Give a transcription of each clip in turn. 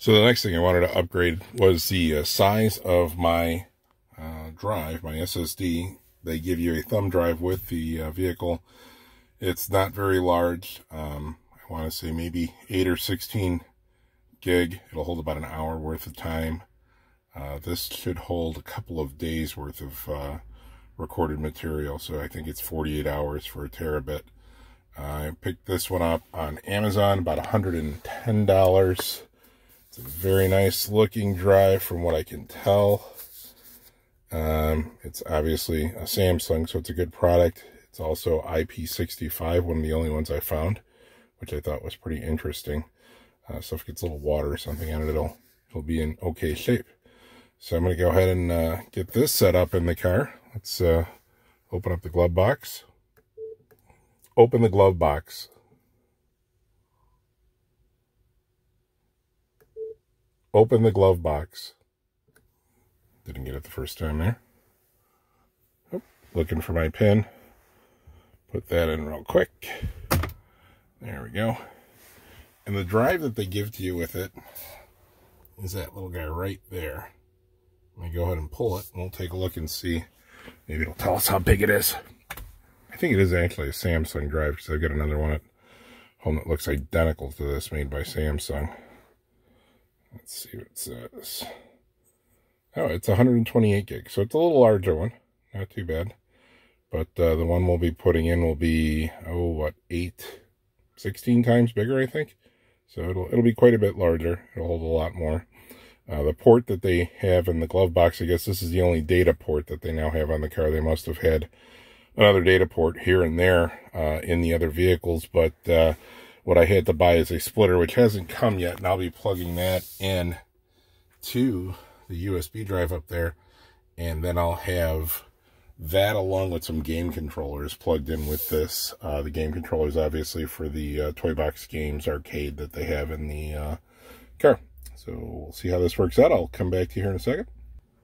So the next thing I wanted to upgrade was the uh, size of my uh, drive, my SSD. They give you a thumb drive with the uh, vehicle. It's not very large. Um, I want to say maybe 8 or 16 gig. It'll hold about an hour worth of time. Uh, this should hold a couple of days worth of uh, recorded material. So I think it's 48 hours for a terabit. I picked this one up on Amazon, about $110. It's a very nice looking drive from what I can tell. Um, it's obviously a Samsung, so it's a good product. It's also IP65, one of the only ones I found, which I thought was pretty interesting. Uh, so if it gets a little water or something on it, it'll, it'll be in okay shape. So I'm going to go ahead and uh, get this set up in the car. Let's uh, open up the glove box. Open the glove box. Open the glove box. Didn't get it the first time there. Oh, looking for my pin. Put that in real quick. There we go. And the drive that they give to you with it is that little guy right there. Let me go ahead and pull it. And we'll take a look and see. Maybe it'll tell us how big it is. I think it is actually a Samsung drive because I've got another one at home that looks identical to this made by Samsung. Let's see what it says. Oh, it's 128 gig, so it's a little larger one. Not too bad. But uh, the one we'll be putting in will be, oh, what, 8, 16 times bigger, I think. So it'll, it'll be quite a bit larger. It'll hold a lot more. Uh, the port that they have in the glove box, I guess this is the only data port that they now have on the car. They must have had another data port here and there uh, in the other vehicles, but uh, what I had to buy is a splitter, which hasn't come yet, and I'll be plugging that in to the USB drive up there, and then I'll have that along with some game controllers plugged in with this. Uh, the game controllers, obviously, for the uh, Toy Box Games arcade that they have in the uh, car. So we'll see how this works out. I'll come back to you here in a second.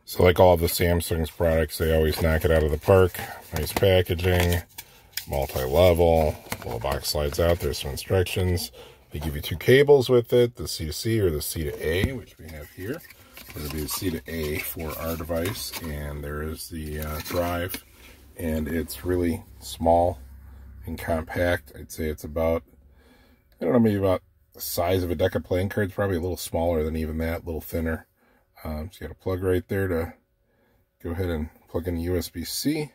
So like all the Samsung's products, they always knock it out of the park. Nice packaging, multi-level, little box slides out. There's some instructions. They give you two cables with it, the C to C or the C to A, which we have here. It'll be the C to A for our device, and there is the uh, drive, and it's really small and compact. I'd say it's about, I don't know, maybe about the size of a deck of playing cards, probably a little smaller than even that, a little thinner. Um, so you got a plug right there to go ahead and plug in USB-C.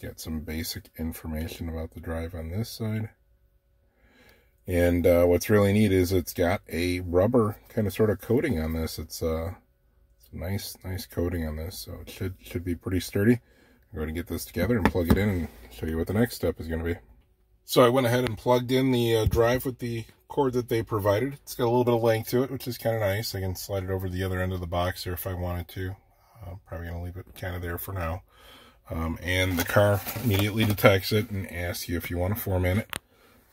It's some basic information about the drive on this side. And uh, what's really neat is it's got a rubber kind of sort of coating on this. It's, uh, a nice, nice coating on this, so it should should be pretty sturdy. I'm going to get this together and plug it in and show you what the next step is going to be. So I went ahead and plugged in the uh, drive with the cord that they provided. It's got a little bit of length to it, which is kind of nice. I can slide it over the other end of the box here if I wanted to. I'm probably going to leave it kind of there for now. Um, and the car immediately detects it and asks you if you want to format it.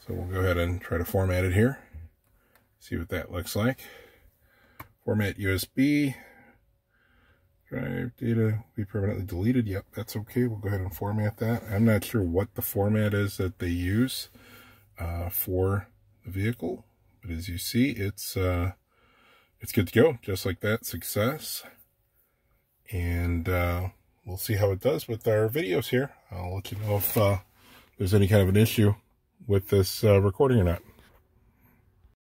So we'll go ahead and try to format it here. See what that looks like. Format USB. Drive data be permanently deleted. Yep, that's okay. We'll go ahead and format that. I'm not sure what the format is that they use uh, for the vehicle. But as you see, it's uh, it's good to go. Just like that, success. And uh, we'll see how it does with our videos here. I'll let you know if uh, there's any kind of an issue with this uh, recording or not.